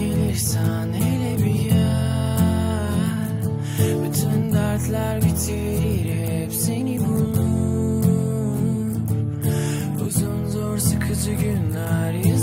gelirsen hele bir gel Bütün dertler bitirir hep seni bulur. Uzun zor sıkıcı günler yüzünden